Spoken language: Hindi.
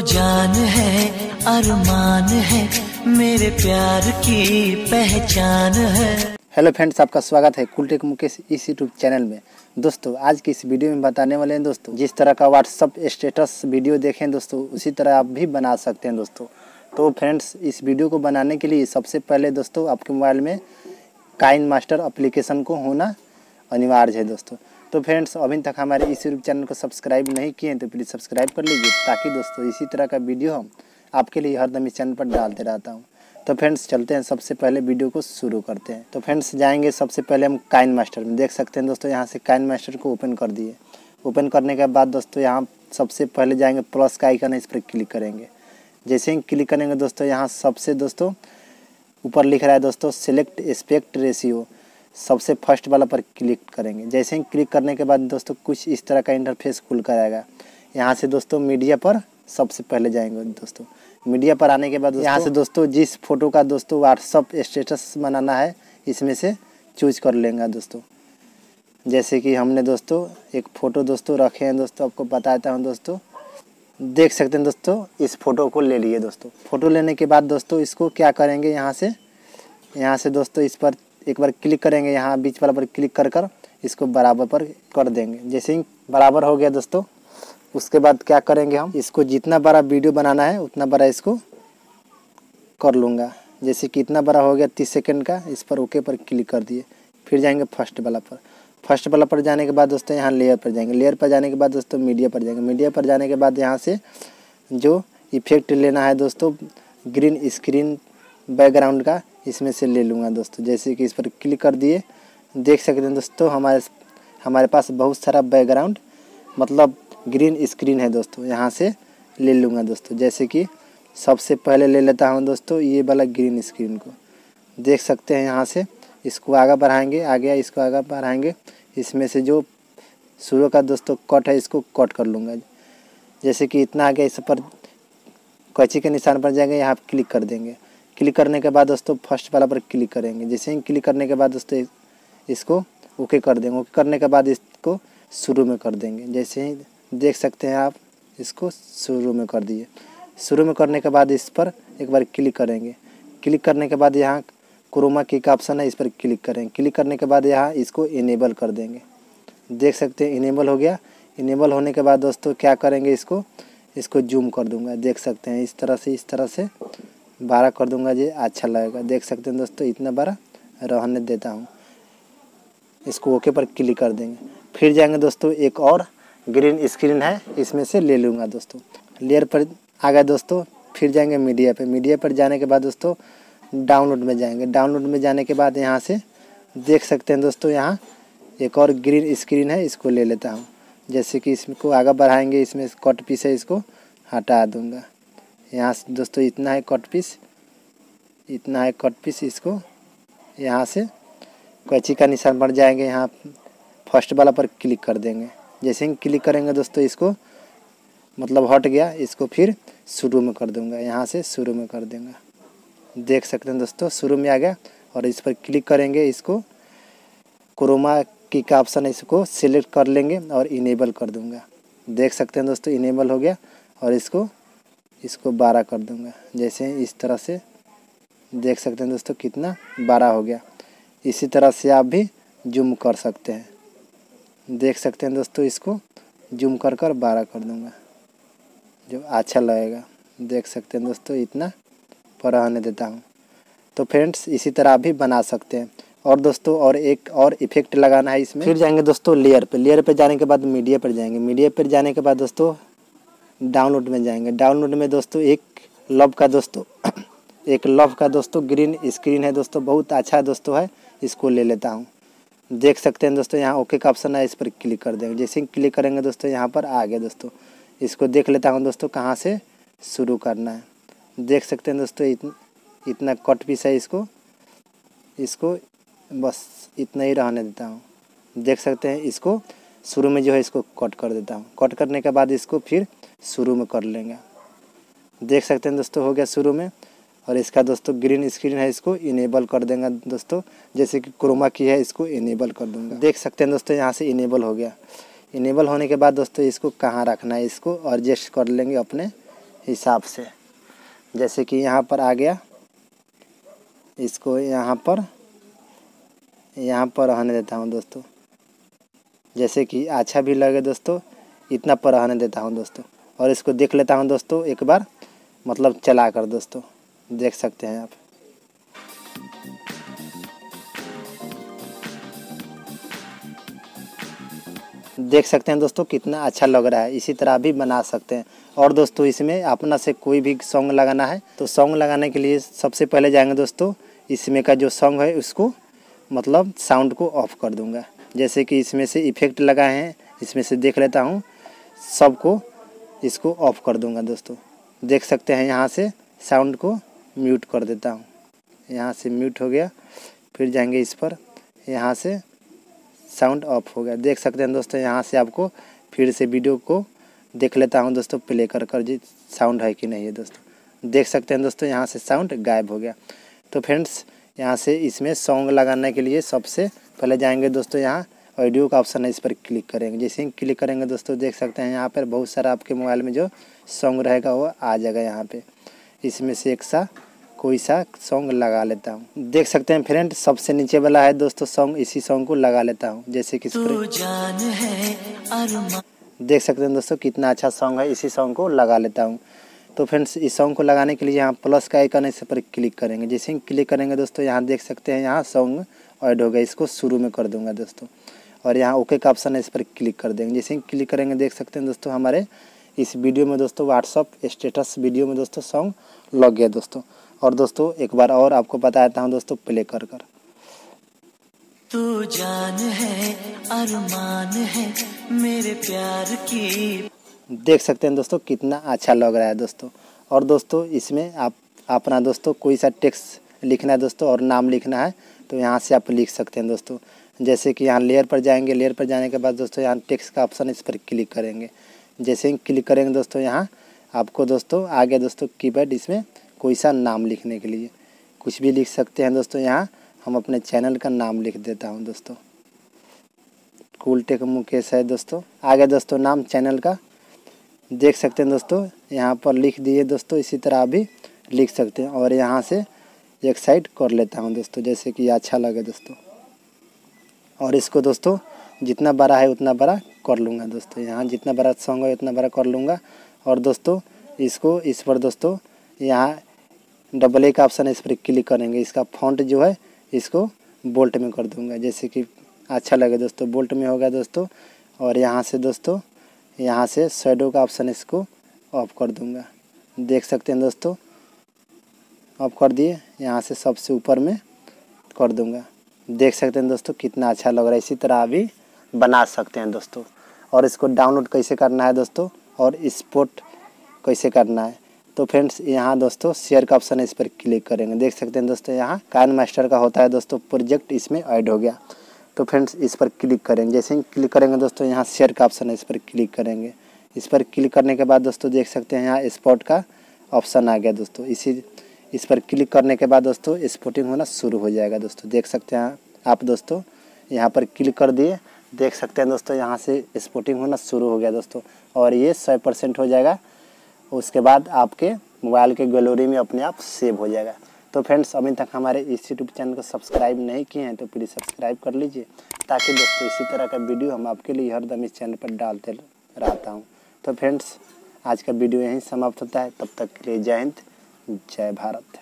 जान है, अरमान है, मेरे प्यार की पहचान है। हेलो फ्रेंड्स, आपका स्वागत है कुलटेक मुकेश इस यूट्यूब चैनल में। दोस्तों, आज की इस वीडियो में बताने वाले हैं दोस्तों, जिस तरह का व्हाट्सअप स्टेटस वीडियो देखें दोस्तों, उसी तरह आप भी बना सकते हैं दोस्तों। तो फ्रेंड्स, इस वीडियो को बनाने के लिए सबसे पहले दोस्तों, आपके मोबाइल में काइन मास्टर अप्लीकेशन को होना अनिवार्य है दोस्तों। तो फ्रेंड्स अभी तक हमारे इस यूट्यूब चैनल को सब्सक्राइब नहीं किए हैं तो प्लीज़ सब्सक्राइब कर लीजिए, ताकि दोस्तों इसी तरह का वीडियो हम आपके लिए हरदम इस चैनल पर डालते रहता हूँ। तो फ्रेंड्स चलते हैं, सबसे पहले वीडियो को शुरू करते हैं। तो फ्रेंड्स जाएँगे, सबसे पहले हम काइन मास्टर में देख सकते हैं, दोस्तों यहाँ से काइन मास्टर को ओपन कर दिए। ओपन करने के बाद दोस्तों यहाँ सबसे पहले जाएँगे प्लस का आइकन है इस पर क्लिक करेंगे। जैसे ही क्लिक करेंगे दोस्तों, यहाँ सबसे दोस्तों ऊपर लिख रहा है दोस्तों सिलेक्ट एस्पेक्ट रेशियो सबसे फ़र्स्ट वाला पर क्लिक करेंगे। जैसे ही क्लिक करने के बाद दोस्तों कुछ इस तरह का इंटरफेस खुल कर आएगा। यहाँ से दोस्तों मीडिया पर सबसे पहले जाएँगे दोस्तों। मीडिया पर आने के बाद यहाँ से दोस्तों जिस फ़ोटो का दोस्तों व्हाट्सअप स्टेटस बनाना है, इसमें से चूज़ कर लेंगे दोस्तों। जैसे कि हमने दोस्तों एक फ़ोटो दोस्तों रखे हैं दोस्तों, आपको बताता हूँ दोस्तों। देख सकते हैं दोस्तों, इस फ़ोटो को ले लिए दोस्तों। फ़ोटो लेने के बाद दोस्तों इसको क्या करेंगे यहाँ से? यहाँ से दोस्तों इस पर एक बार क्लिक करेंगे, यहाँ बीच वाला पर क्लिक कर कर इसको बराबर पर कर देंगे। जैसे ही बराबर हो गया दोस्तों, उसके बाद क्या करेंगे हम? इसको जितना बड़ा वीडियो बनाना है, उतना बड़ा इसको कर लूँगा। जैसे कि इतना बड़ा हो गया तीस सेकेंड का, इस पर ओके पर क्लिक कर दिए। फिर जाएँगे फ़र्स्ट वाला पर। फ़र्स्ट वाला पर जाने के बाद दोस्तों, यहाँ लेयर पर जाएँगे। लेयर पर जाने के बाद दोस्तों, मीडिया पर जाएँगे। मीडिया पर जाने के बाद यहाँ से जो इफ़ेक्ट लेना है दोस्तों, ग्रीन स्क्रीन बैकग्राउंड का इसमें से ले लूँगा दोस्तों। जैसे कि इस पर क्लिक कर दिए। देख सकते हैं दोस्तों, हमारे हमारे पास बहुत सारा बैकग्राउंड मतलब ग्रीन स्क्रीन है दोस्तों। यहाँ से ले लूँगा दोस्तों। जैसे कि सबसे पहले ले लेता हूँ दोस्तों, ये वाला ग्रीन स्क्रीन को। देख सकते हैं यहाँ से, इसको आगे बढ़ाएँगे, आगे, इसको आगे बढ़ाएँगे। इसमें से जो शुरू का दोस्तों कट है, इसको कट कर लूँगा। जैसे कि इतना आगे इस पर, कैची के निशान पर जाएँगे, यहाँ क्लिक कर देंगे। क्लिक करने के बाद दोस्तों फ़र्स्ट वाला पर क्लिक करेंगे। जैसे ही क्लिक करने के बाद दोस्तों इसको ओके कर देंगे। ओके करने के बाद इसको शुरू में कर देंगे। जैसे ही देख सकते हैं आप, इसको शुरू में कर दिए। शुरू में करने के बाद इस पर एक बार क्लिक करेंगे। क्लिक करने के बाद यहाँ क्रोमा की का ऑप्शन है, इस पर क्लिक करेंगे क्लिक करने के बाद यहाँ इसको इनेबल कर देंगे। देख सकते हैं इनेबल हो गया। इनेबल होने के बाद दोस्तों क्या करेंगे इसको? इसको जूम कर दूँगा। देख सकते हैं, इस तरह से, इस तरह से बारह कर दूँगा जी अच्छा लगेगा। देख सकते हैं दोस्तों, इतना बड़ा रहने देता हूँ। इसको ओके पर क्लिक कर देंगे। फिर जाएँगे दोस्तों, एक और ग्रीन स्क्रीन है, इसमें से ले लूँगा दोस्तों। लेयर पर आ गए दोस्तों, फिर जाएँगे मीडिया पे। मीडिया पर जाने के बाद दोस्तों, डाउनलोड में जाएँगे। डाउनलोड में जाने के बाद यहाँ से देख सकते हैं दोस्तों, यहाँ एक और ग्रीन स्क्रीन है, इसको ले लेता हूँ। जैसे कि इसको आगे बढ़ाएँगे, इसमें कट पीस है, इसको हटा दूँगा। यहाँ से दोस्तों इतना है कट पीस इतना है कट पीस इसको। यहाँ से कैची का निशान बढ़ जाएँगे, यहाँ फ़र्स्ट वाला पर क्लिक कर देंगे। जैसे ही क्लिक करेंगे दोस्तों इसको मतलब हट गया, इसको फिर शुरू में कर दूँगा। यहाँ से शुरू में कर देंगे। देख सकते हैं दोस्तों, शुरू में आ गया और इस पर क्लिक करेंगे इसको। क्रोमा की का ऑप्शन इसको सिलेक्ट कर लेंगे और इनेबल कर दूँगा। देख सकते हैं दोस्तों इनेबल हो गया और इसको इसको बारह कर दूँगा। जैसे इस तरह से देख सकते हैं दोस्तों कितना बारह हो गया। इसी तरह से आप भी जूम कर सकते हैं। देख सकते हैं दोस्तों इसको जूम कर कर बारह कर दूँगा। जो अच्छा लगेगा। देख सकते हैं दोस्तों इतना पर देता हूँ। तो फ्रेंड्स इसी तरह आप भी बना सकते हैं। और दोस्तों और एक और इफ़ेक्ट लगाना है इसमें। फिर जाएँगे दोस्तों लेयर पे। लेयर पे जाने के बाद मीडिया पर जाएँगे। मीडिया पर जाने के बाद दोस्तों डाउनलोड में जाएँगे। डाउनलोड में दोस्तों एक लव का दोस्तों एक लव का दोस्तों ग्रीन स्क्रीन है दोस्तों बहुत अच्छा दोस्तों है इसको ले लेता हूँ। देख सकते हैं दोस्तों यहाँ ओके का ऑप्शन है इस पर क्लिक कर देंगे। जैसे ही क्लिक करेंगे दोस्तों यहाँ पर आ गया दोस्तों। इसको देख लेता हूँ दोस्तों कहाँ से शुरू करना है। देख सकते हैं दोस्तों इतन, इतना कट पीस है इसको। इसको बस इतना ही रहने देता हूँ। देख सकते हैं इसको शुरू में जो है इसको कट कर देता हूँ। कट करने के बाद इसको फिर शुरू में कर लेंगे। देख सकते हैं दोस्तों, हो गया शुरू में। और इसका दोस्तों ग्रीन स्क्रीन है इसको इनेबल कर देंगे दोस्तों। जैसे कि क्रोमा की है, इसको इनेबल कर दूँगा। देख सकते हैं दोस्तों, यहाँ से इनेबल हो गया। इनेबल होने के बाद दोस्तों, इसको कहाँ रखना है? इसको एडजस्ट कर लेंगे अपने हिसाब से। जैसे कि यहाँ पर आ गया। इसको यहाँ पर यहाँ पर रहने देता हूँ दोस्तों। जैसे कि अच्छा भी लगे दोस्तों, इतना पर रहने देता हूँ दोस्तों। और इसको देख लेता हूँ दोस्तों, एक बार मतलब चला कर दोस्तों, देख सकते हैं आप। देख सकते हैं दोस्तों, कितना अच्छा लग रहा है, इसी तरह भी बना सकते हैं। और दोस्तों, इसमें अपना से कोई भी सॉन्ग लगाना है तो सॉन्ग लगाने के लिए सबसे पहले जाएँगे दोस्तों, इसमें का जो सॉन्ग है, उसको मतलब साउंड को ऑफ़ कर दूँगा। जैसे कि इसमें से इफ़ेक्ट लगाए हैं, इसमें से देख लेता हूँ। सबको इसको ऑफ़ कर दूँगा दोस्तों। देख सकते हैं यहाँ से साउंड को म्यूट कर देता हूँ। यहाँ से म्यूट हो गया, फिर जाएँगे इस पर। यहाँ से साउंड ऑफ़ हो गया। देख सकते हैं दोस्तों, यहाँ से आपको फिर से वीडियो को देख लेता हूँ दोस्तों प्ले कर कर जी साउंड है कि नहीं है दोस्तों। देख सकते हैं दोस्तों, यहाँ से साउंड गायब हो गया। तो फ्रेंड्स यहाँ से इसमें सॉन्ग लगाने के लिए सबसे पहले जाएँगे दोस्तों यहाँ ऑडियो का ऑप्शन है इस पर क्लिक करेंगे। जैसे ही क्लिक करेंगे दोस्तों देख सकते हैं यहाँ पर बहुत सारा आपके मोबाइल में जो सॉन्ग रहेगा वो आ जाएगा यहाँ पे। इसमें से एक सा कोई सा सॉन्ग लगा लेता हूँ। देख सकते हैं फ्रेंड सबसे नीचे वाला है दोस्तों सॉन्ग इसी सॉन्ग को लगा लेता हूँ जैसे कि देख सकते हैं दोस्तों कितना अच्छा सॉन्ग है इसी सॉन्ग को लगा लेता हूँ। तो फ्रेंड्स इस सॉन्ग को लगाने के लिए यहाँ प्लस का आइकन इस पर क्लिक करेंगे। जैसे ही क्लिक करेंगे दोस्तों, यहाँ देख सकते हैं यहाँ सॉन्ग ऐड हो गया। इसको शुरू में कर दूँगा दोस्तों। और यहाँ ओके का ऑप्शन है, इस पर क्लिक कर देंगे। जैसे ही क्लिक करेंगे, देख सकते हैं दोस्तों, हमारे इस वीडियो में दोस्तों व्हाट्सअप स्टेटस वीडियो में दोस्तों सॉन्ग लग गया दोस्तों। और दोस्तों, एक बार और आपको बता बताता हूँ दोस्तों प्ले कर कर। तू जान है, अरमान है, मेरे प्यार की देख सकते हैं दोस्तों, कितना अच्छा लग रहा है दोस्तों। और दोस्तों, इसमें आप, अपना दोस्तों, कोई सा टेक्स्ट लिखना है दोस्तों और नाम लिखना है तो यहाँ से आप लिख सकते हैं दोस्तों। जैसे कि यहाँ लेयर पर जाएँगे लेयर पर जाने के बाद दोस्तों यहाँ टेक्स का ऑप्शन इस पर क्लिक करेंगे। जैसे ही क्लिक करेंगे दोस्तों यहाँ, आपको दोस्तों, आगे दोस्तों कीपैड इसमें कोई सा नाम लिखने के लिए। कुछ भी लिख सकते हैं दोस्तों यहाँ, हम अपने चैनल का नाम लिख देता हूँ दोस्तों। कूल टेक मुकेश है दोस्तों। आगे दोस्तों, नाम चैनल का देख सकते हैं दोस्तों, यहाँ पर लिख दिए दोस्तों, इसी तरह आप भी लिख सकते हैं। और यहाँ से एक साइड कर लेता हूँ दोस्तों, जैसे कि अच्छा लगे दोस्तों। और इसको दोस्तों, जितना बड़ा है उतना बड़ा कर लूँगा दोस्तों। यहाँ जितना बड़ा सॉन्ग है उतना बड़ा कर लूँगा। और दोस्तों, इसको इस पर दोस्तों, यहाँ डबल ए का ऑप्शन इस पर क्लिक करेंगे। इसका फॉन्ट जो है, इसको बोल्ट में कर दूँगा। जैसे कि अच्छा लगे दोस्तों बोल्ट में होगा दोस्तों। और यहाँ से दोस्तों यहाँ से शेडो का ऑप्शन इसको ऑफ़ कर दूँगा। देख सकते हैं दोस्तों ऑफ़ कर दिए, यहाँ से सबसे ऊपर में कर दूँगा। देख सकते हैं दोस्तों, कितना अच्छा लग रहा है, इसी तरह अभी बना सकते हैं दोस्तों। और इसको डाउनलोड कैसे करना है दोस्तों, और स्पोर्ट कैसे करना है। तो फ्रेंड्स यहाँ दोस्तों शेयर का ऑप्शन है इस पर क्लिक करेंगे। देख सकते हैं दोस्तों, यहाँ कान मास्टर का होता है दोस्तों प्रोजेक्ट इसमें ऐड हो गया। तो फ्रेंड्स इस पर क्लिक करेंगे। जैसे ही क्लिक करेंगे दोस्तों, यहाँ शेयर का ऑप्शन है, इस पर क्लिक करेंगे। इस पर क्लिक करने के बाद दोस्तों, देख सकते हैं यहाँ स्पॉट का ऑप्शन आ गया दोस्तों। इसी, इस पर क्लिक करने के बाद दोस्तों स्पोर्टिंग होना शुरू हो जाएगा दोस्तों। देख सकते हैं आप दोस्तों, यहाँ पर क्लिक कर दिए। देख सकते हैं दोस्तों, यहाँ से स्पोर्टिंग होना शुरू हो गया दोस्तों। और ये सौ परसेंट हो जाएगा। उसके बाद आपके मोबाइल के गैलरी में अपने आप सेव हो जाएगा। तो फ्रेंड्स अभी तक हमारे इस यूट्यूब चैनल को सब्सक्राइब नहीं किए हैं तो प्लीज़ सब्सक्राइब कर लीजिए, ताकि दोस्तों इसी तरह का वीडियो हम आपके लिए हरदम इस चैनल पर डालते रहता हूँ। तो फ्रेंड्स आज का वीडियो यहीं समाप्त होता है, तब तक के लिए जय हिंद, जय भारत।